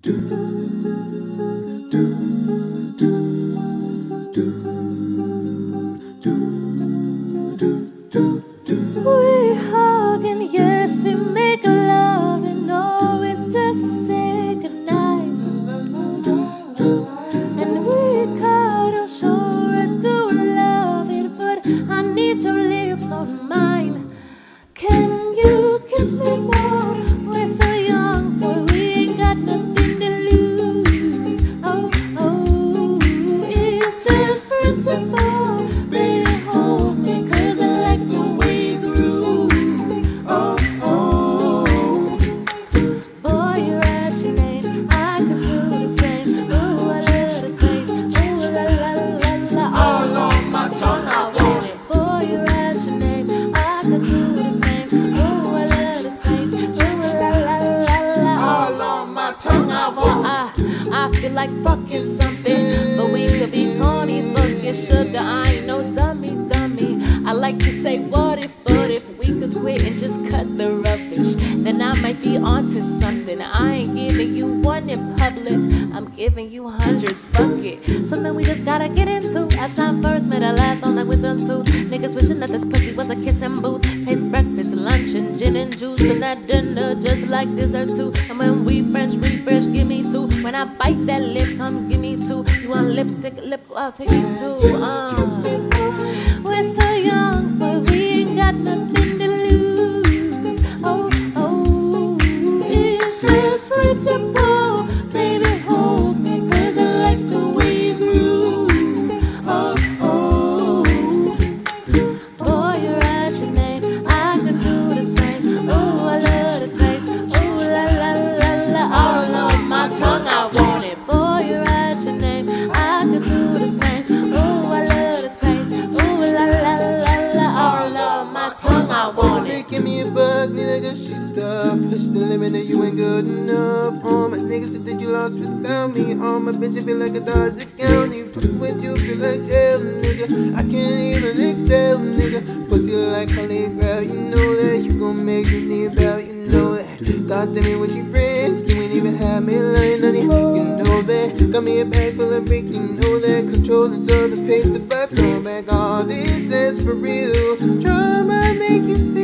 We hug and yes, we make love and always just say goodnight. And we cuddle, sure I do love it, but I need your lips on mine. Can you kiss me I, I feel like fucking something, but we could be corny, fucking sugar. I ain't no dummy, dummy. I like to say, what if, but if we could quit and just cut the rubbish, then I might be onto something. I ain't giving you one in public, I'm giving you hundreds. Fuck it, something we just gotta get into. I signed first, made a last on that wisdom tooth. Niggas wishing that this pussy was a kissing booth. Taste breakfast, lunch, and gin and juice, and that dinner just like dessert too. And when we French refresh, I bite that lip, come give me two. You want lipstick, lip gloss, hickeys too. Uh. We're so young, she stuff. Push the limit that you ain't good enough. All my niggas said that you lost without me. All my bitches feel like a Dodger County. Fuck with you, feel like hell, nigga. I can't even excel, nigga. Pussy like Holly Brown, you know that. You gon' make me need about, you know that. Thought that me with your friends, you ain't even have me lying on you. You know that. Got me a bag full of brick, you know that. Controlling all the pace of I throw back all this is for real. Try make you feel.